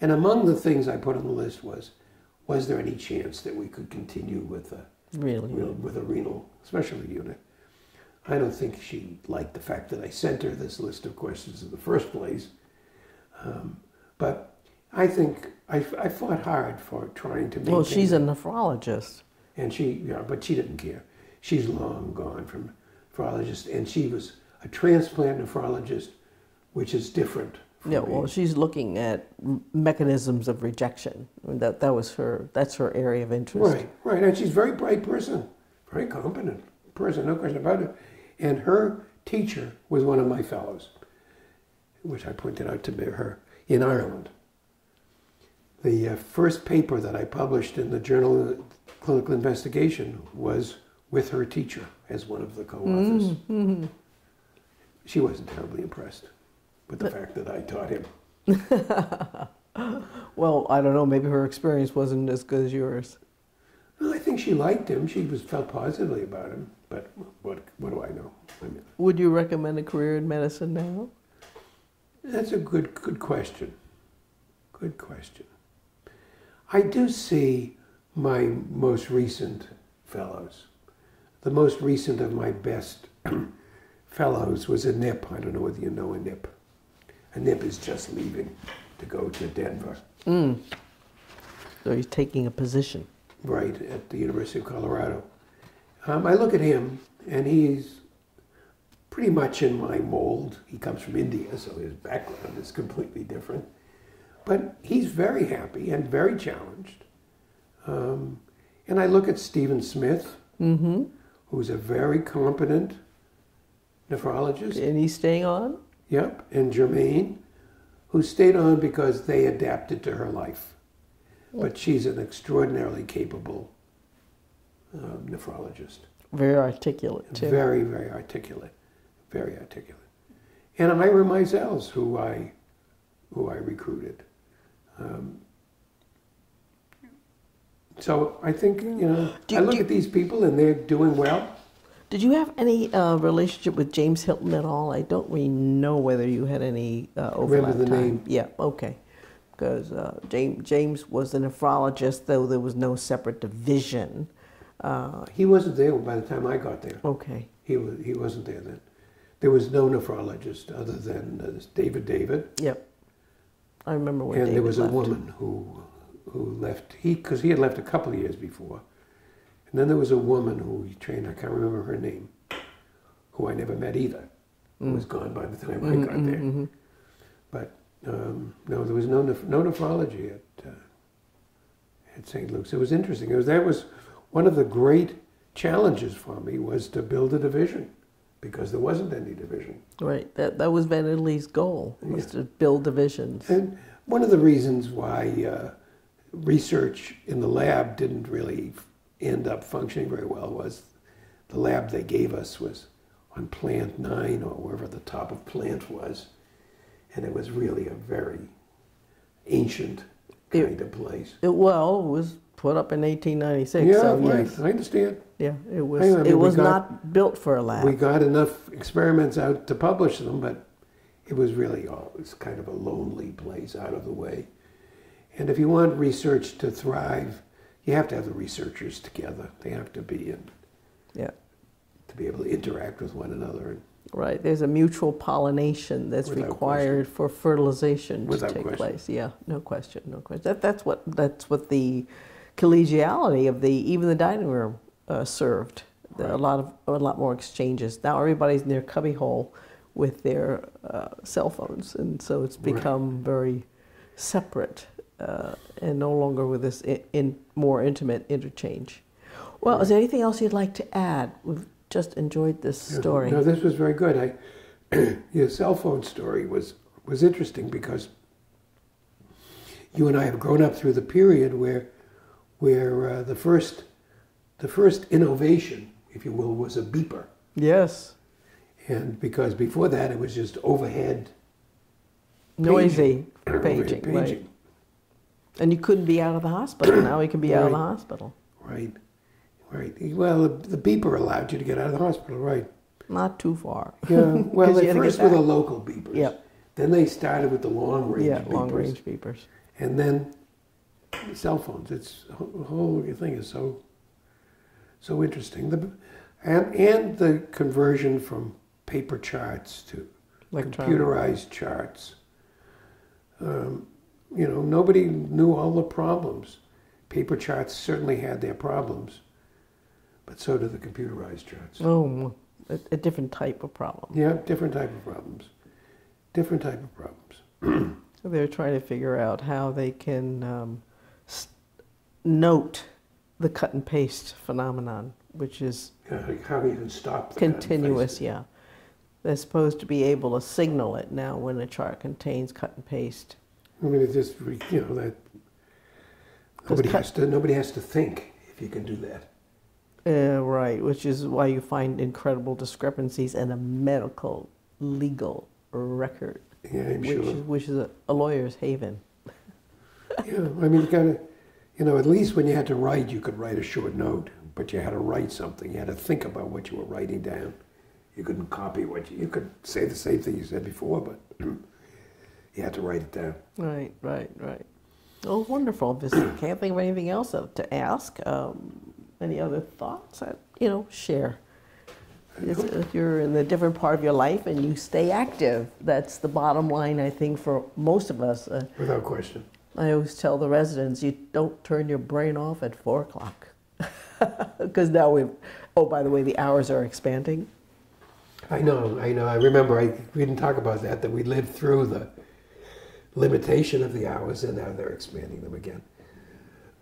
And among the things I put on the list was, was there any chance that we could continue with a Really. real- with a renal specialty unit. I don't think she liked the fact that I sent her this list of questions in the first place. Um, but I think I, I fought hard for trying to. Well, she's it. a nephrologist. and she, yeah, but she didn't care. She's long gone from nephrologist, and she was a transplant nephrologist, which is different. Yeah, well, she's looking at mechanisms of rejection. I mean, that that was her. That's her area of interest. Right, right. And she's a very bright person, very competent person, no question about it. And her teacher was one of my fellows, which I pointed out to her in Ireland. The uh, first paper that I published in the Journal of Clinical Investigation was with her teacher as one of the co-authors. She wasn't terribly impressed with the fact that I taught him. [LAUGHS] Well, I don't know. Maybe her experience wasn't as good as yours. Well, I think she liked him. She was felt positively about him. But what what do I know? I mean, Would you recommend a career in medicine now? That's a good good question. Good question. I do see my most recent fellows. The most recent of my best [CLEARS THROAT] fellows was Anip. I don't know whether you know Anip. Anip is just leaving to go to Denver, Mm. So he's taking a position. right, at the University of Colorado. Um, I look at him, and he's pretty much in my mold. He comes from India, so his background is completely different. But he's very happy and very challenged. Um, and I look at Stephen Smith, Mm-hmm. who's a very competent nephrologist. And he's staying on? Yep, and Germaine, who stayed on because they adapted to her life. But she's an extraordinarily capable um, nephrologist. Very articulate, too. Very, very articulate. Very articulate. And Ira Meisels, who I, who I recruited. Um, so I think, you know, Do- I look do- at these people and they're doing well. Did you have any uh, relationship with James Hilton at all? I don't really know whether you had any uh, overlap. Remember the time. name. Yeah, okay. Because uh, James, James was a nephrologist, though there was no separate division. Uh, He wasn't there by the time I got there. okay. He, was, he wasn't there then. There was no nephrologist other than uh, David David. Yep. I remember when and David there was left. a woman who, who left, he because he had left a couple of years before. And then there was a woman who he trained, I can't remember her name, who I never met either, who was gone by the time I got there. Mm-hmm. But um, no, there was no, no nephrology at, uh, at St. Luke's. It was interesting. It was, that was one of the great challenges for me was to build a division because there wasn't any division. Right. That that was Van Itallie's goal was Yeah. to build divisions. And one of the reasons why uh, research in the lab didn't really end up functioning very well was the lab they gave us was on plant nine or wherever the top of plant was. And it was really a very ancient It- kind of place. It well it was put up in 1896. yeah, so right. yes. I understand. Yeah, it was. I mean, it was got- not built for a lab. We got enough experiments out to publish them, but it was really all, it was kind of a lonely place out of the way. And if you want research to thrive, you have to have the researchers together. They have to be in, yeah. to be able to interact with one another. And Right. There's a mutual pollination that's required for fertilization to Without take question. place. Yeah, no question, no question. That, that's what that's what the collegiality of the even the dining room uh, served. There are A lot of a lot more exchanges. Now everybody's in their cubbyhole with their uh, cell phones, and so it's Right. become very separate uh, and no longer with this in, in more intimate interchange. Well, is there anything else you'd like to add? We've just enjoyed this story. No, this was very good. I, [CLEARS THROAT] your cell phone story was was interesting because you and I have grown up through the period where where uh, the first the first innovation, if you will, was a beeper. Yes. And because before that it was just overhead Noisy overhead paging, right? And you couldn't be out of the hospital. now you can be out of the hospital. Right, right. Well, the, the beeper allowed you to get out of the hospital, right? Not too far. Yeah. [LAUGHS] Well, you they had to first were the local beepers. Yep. Then they started with the long range Yeah, beepers. long range beepers. And then cell phones. It's the whole thing is so so interesting. The, and and the conversion from paper charts to Electronic. computerized charts. Um, you know, nobody knew all the problems. Paper charts certainly had their problems, but so did the computerized charts. Oh, a, a different type of problem. Yeah, different type of problems. Different type of problems. [CLEARS THROAT] So they're trying to figure out how they can um, note the cut and paste phenomenon, which is Uh, how you can stop the cut and continuous. Yeah, they're supposed to be able to signal it now when a chart contains cut and paste. I mean, it just you know that nobody has to nobody has to think if you can do that. Uh, right, which is why you find incredible discrepancies in a medical legal record, Yeah, I'm which, sure. is, which is a, a lawyer's haven. [LAUGHS] Yeah, I mean, you gotta, you know, at least when you had to write, you could write a short note, but you had to write something. You had to think about what you were writing down. You couldn't copy what you, you could say the same thing you said before, but [CLEARS THROAT] you had to write it down. Right, right, right. Oh, wonderful. Just can't think of anything else to ask. Um, any other thoughts? that, You know, share. It's- If you're in a different part of your life and you stay active, that's the bottom line, I think, for most of us. Uh, Without question. I always tell the residents, you don't turn your brain off at four o'clock. [LAUGHS] Because now we've, oh, by the way, the hours are expanding. I know, I know. I remember I, we didn't talk about that, that we lived through the limitation of the hours and now they're expanding them again.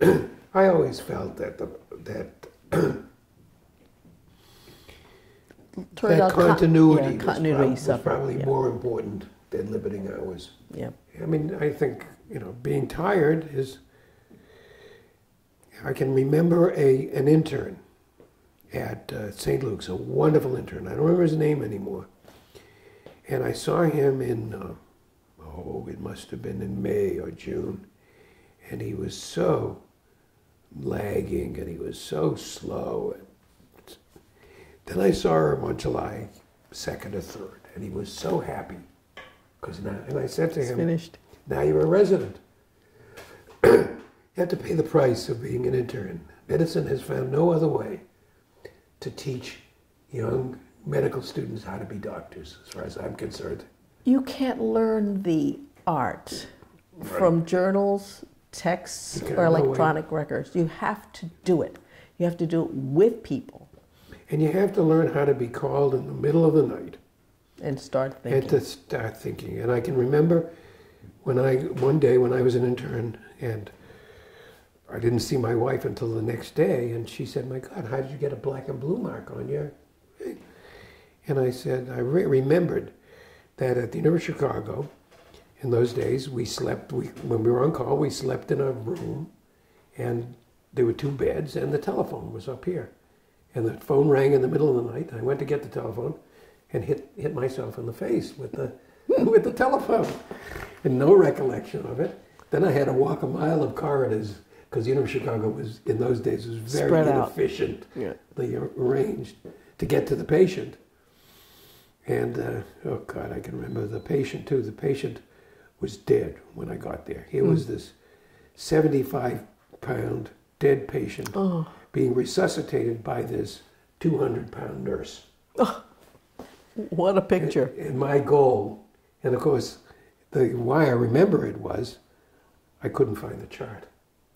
[CLEARS THROAT] I always felt that the, that [CLEARS THROAT] that continuity, yeah, was, prob- was probably yeah. more important than limiting hours. Yeah. I mean, I think, you know, being tired is. I can remember a, an intern at uh, St. Luke's, a wonderful intern. I don't remember his name anymore. And I saw him in, uh, oh, it must have been in May or June. And he was so lagging and he was so slow. Then I saw him on July 2nd or 3rd, and he was so happy. Cause now, and I said to It's him, finished. now you're a resident. [CLEARS THROAT] you have to pay the price of being an intern. Medicine has found no other way to teach young medical students how to be doctors, as far as I'm concerned. You can't learn the art from journals, texts, or no electronic records. You have to do it. You have to do it with people And you have to learn how to be called in the middle of the night and start thinking. and to start thinking. And I can remember when I one day when I was an intern and I didn't see my wife until the next day, and she said, "My God, how did you get a black and blue mark on your?" And I said, I re- remembered that at the University of Chicago, in those days, we slept. We when we were on call, we slept in a room, and there were two beds, and the telephone was up here, and the phone rang in the middle of the night. I went to get the telephone, and hit hit myself in the face with the [LAUGHS] with the telephone, and no recollection of it. Then I had to walk a mile of corridors because the University of Chicago was in those days was very Spread inefficient Yeah. they arranged to get to the patient. And uh, oh God, I can remember the patient too. The patient was dead when I got there. Here was this 75 pound dead patient Oh, being resuscitated by this 200 pound nurse. Oh, what a picture. And my goal, and of course, the why I remember it was I couldn't find the chart.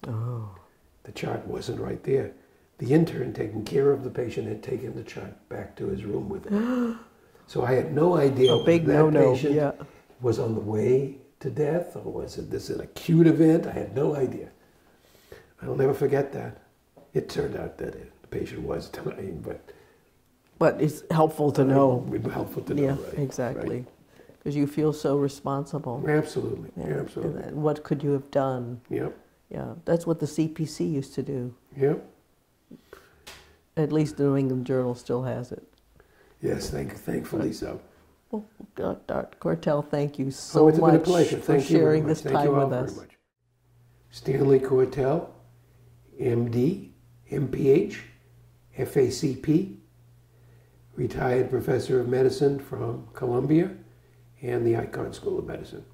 Oh. The chart wasn't right there. The intern taking care of the patient had taken the chart back to his room with him. [GASPS] [GASPS] [GASPS] so I had no idea A big that no-no, patient yeah. was on the way to death or was it this an acute event? I had no idea. I'll never forget that. It turned out that it, the patient was dying, but But it's helpful to know. it helpful to know. Yeah, right, exactly. Because you feel so responsible. Absolutely, Yeah, and absolutely. then what could you have done? Yep, Yeah, that's what the CPC used to do. yep. At least the New England Journal still has it. Yes, thank, thankfully so. Oh, well, Dr. Cortell, thank you oh, so oh, it's much been a pleasure. for Thank you very sharing this Thank time with us. Stanley Cortell, MD, MPH, FACP, retired professor of medicine from Columbia and the Icahn School of Medicine.